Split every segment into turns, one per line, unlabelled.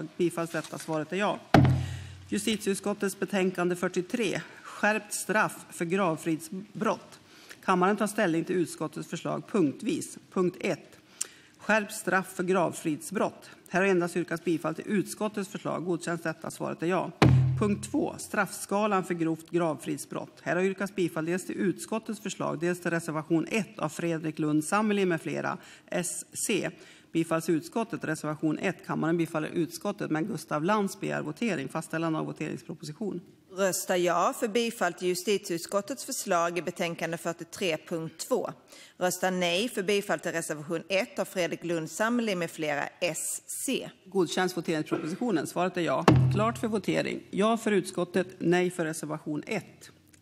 förslag. Bifalls detta? Svaret är ja. Justitieutskottets betänkande 43, Skärpt straff för gravfridsbrott. Kammaren tar ställning till utskottets förslag punktvis. Punkt 1. Skärpt straff för gravfridsbrott. Här har endast yrkats bifall till utskottets förslag. Godkänns detta? Svaret är ja. Punkt 2. Straffskalan för grovt gravfridsbrott. Här har yrkats bifall dels till utskottets förslag, dels till reservation 1 av Fredrik Lundh Sammeli med flera, SC. Bifalls utskottet. Reservation 1. Kammaren bifaller utskottet, men Gustav Lantz begär votering. Fastställande av voteringsproposition.
Röstar ja för bifall till justitieutskottets förslag i betänkande 43.2. Röstar nej för bifall till reservation 1 av Fredrik Lundh Sammeli med flera, SC.
Godkänns voteringspropositionen? Svaret är ja. Klart för votering. Ja för utskottet, nej för reservation 1.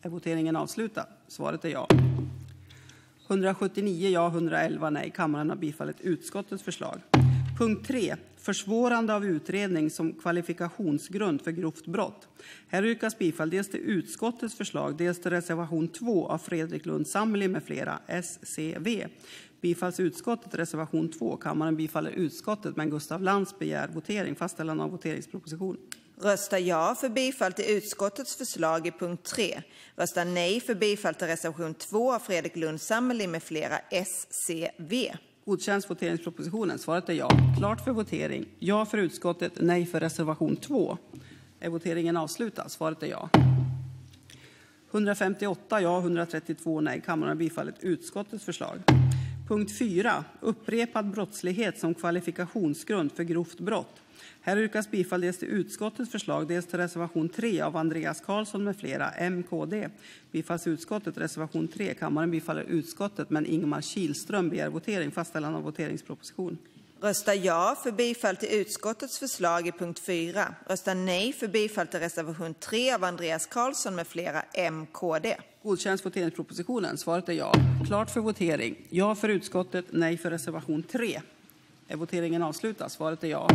Är voteringen avslutad? Svaret är ja. 179 ja, 111 nej. Kammaren har bifallit utskottets förslag. Punkt 3. Försvårande av utredning som kvalifikationsgrund för grovt brott. Här yrkas bifall dels till utskottets förslag, dels till reservation 2 av Fredrik Lundh Sammeli med flera, SCV. Bifalls utskottet reservation 2. Kammaren bifaller utskottet, men Gustav Lantz begär votering. Fastställande av voteringsproposition.
Röstar ja för bifall till utskottets förslag i punkt 3. Röstar nej för bifall till reservation 2 av Fredrik Lundh Sammeli med flera, SCV.
Godkänns voteringspropositionen? Svaret är ja. Klart för votering. Ja för utskottet, nej för reservation 2. Är voteringen avslutad? Svaret är ja. 158 ja, 132 nej. Kammaren har bifallit utskottets förslag. Punkt 4. Upprepad brottslighet som kvalifikationsgrund för grovt brott. Här yrkas bifall dels till utskottets förslag, dels till reservation 3 av Andreas Karlsson med flera, MKD. Bifalls utskottet reservation 3. Kammaren bifaller utskottet, men Ingemar Kihlström begär votering. Fastställande av voteringsproposition.
Röstar ja för bifall till utskottets förslag i punkt 4. Röstar nej för bifall till reservation 3 av Andreas Karlsson med flera, MKD.
Godkänns voteringspropositionen? Svaret är ja. Klart för votering. Ja för utskottet, nej för reservation 3. Är voteringen avslutad? Svaret är ja.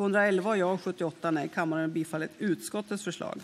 211 ja, 78 nej. Kammaren har bifallit utskottets förslag.